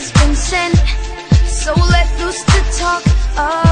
has been sent, so let loose to talk. Oh.